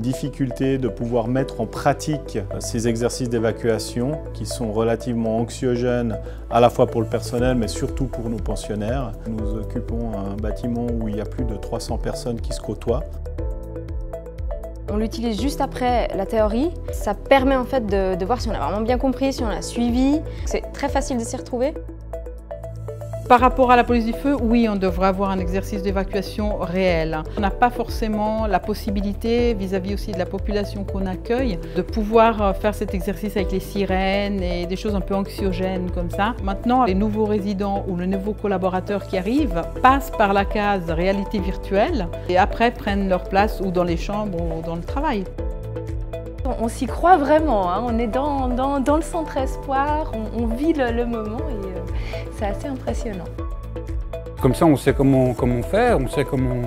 difficulté de pouvoir mettre en pratique ces exercices d'évacuation qui sont relativement anxiogènes à la fois pour le personnel mais surtout pour nos pensionnaires. Nous occupons un bâtiment où il y a plus de 300 personnes qui se côtoient. On l'utilise juste après la théorie. Ça permet en fait de voir si on a vraiment bien compris, si on a suivi. C'est très facile de s'y retrouver. Par rapport à la police du feu, oui, on devrait avoir un exercice d'évacuation réel. On n'a pas forcément la possibilité, vis-à-vis aussi de la population qu'on accueille, de pouvoir euh, faire cet exercice avec les sirènes et des choses un peu anxiogènes comme ça. Maintenant, les nouveaux résidents ou les nouveaux collaborateurs qui arrivent passent par la case réalité virtuelle et après prennent leur place ou dans les chambres ou dans le travail. On s'y croit vraiment, hein. on est dans, dans, le centre espoir, on, vit le, moment et euh, c'est assez impressionnant. Comme ça on sait comment, comment faire, on sait comment,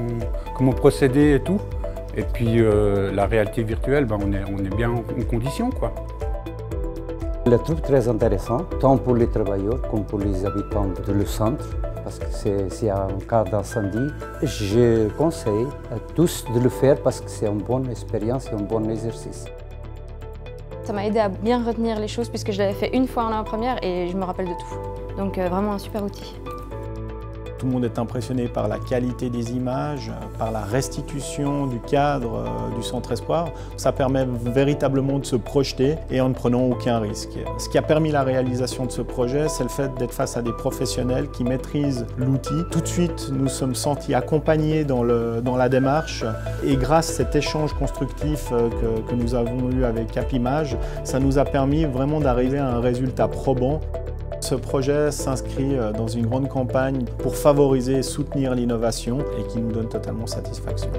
comment procéder et tout. Et puis euh, la réalité virtuelle, ben, on, est, on est bien en condition. Quoi. Je le trouve très intéressant, tant pour les travailleurs comme pour les habitants de le centre. Parce que s'il y a un cas d'incendie, je conseille à tous de le faire parce que c'est une bonne expérience et un bon exercice. Ça m'a aidé à bien retenir les choses puisque je l'avais fait une fois en première et je me rappelle de tout. Donc euh, vraiment un super outil. Tout le monde est impressionné par la qualité des images, par la restitution du cadre euh, du Centre Espoir. Ça permet véritablement de se projeter et en ne prenant aucun risque. Ce qui a permis la réalisation de ce projet, c'est le fait d'être face à des professionnels qui maîtrisent l'outil. Tout de suite, nous sommes sentis accompagnés dans, la démarche et grâce à cet échange constructif euh, que, que nous avons eu avec Capimage, ça nous a permis vraiment d'arriver à un résultat probant. Ce projet s'inscrit euh, dans une grande campagne pour favoriser et soutenir l'innovation et qui nous donne totalement satisfaction.